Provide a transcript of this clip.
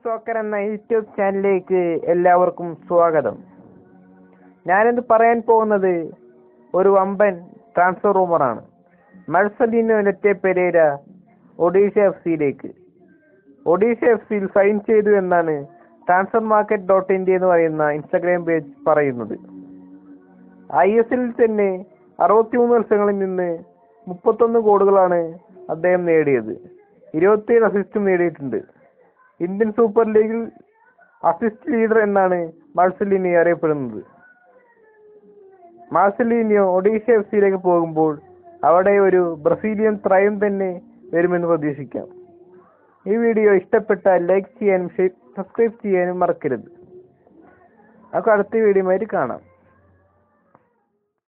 Soccer എന്ന YouTube ചാനലിലേക്ക് എല്ലാവർക്കും സ്വാഗതം. ഞാനിന്ന് പറയാൻ പോകുന്നത് ഒരു വമ്പൻ ട്രാൻസ്ഫർ റൂമറാണ് മത്സലിനോ നെറ്റെ പെരേര ഒഡീഷ എഫ് സിയിലേക്ക്. ഒഡീഷ എഫ് സിയിൽ സൈൻ ചെയ്തു എന്നാണ് ട്രാൻസ്ഫർ മാർക്കറ്റ് ഡോട്ട് ഇന്ത്യ എന്ന് പറയുന്ന ഇൻസ്റ്റാഗ്രാം പേജ് പറയുന്നത്. ഐ എസ് എല്ലിൽ തന്നെ അറുപത്തിമൂന്ന് മത്സരങ്ങളിൽ നിന്ന് മുപ്പത്തൊന്ന് ഗോളുകളാണ് അദ്ദേഹം നേടിയത്. ഇരുപത്തിയേഴ് അസിസ്റ്റും നേടിയിട്ടുണ്ട്. ഇന്ത്യൻ സൂപ്പർ ലീഗിൽ അസിസ്റ്റ് ലീഡർ എന്നാണ് മാർസലിനിയോ അറിയപ്പെടുന്നത്. മാർസലിനിയോ ഒഡീഷ എഫ് സിയിലേക്ക് പോകുമ്പോൾ അവിടെ ഒരു ബ്രസീലിയൻ ത്രയം തന്നെ വരുമെന്ന് പ്രതീക്ഷിക്കാം. ഈ വീഡിയോ ഇഷ്ടപ്പെട്ടാൽ ലൈക്ക് ചെയ്യാനും സബ്സ്ക്രൈബ് ചെയ്യാനും മറക്കരുത്. അപ്പോൾ അടുത്ത വീഡിയോ കാണാം.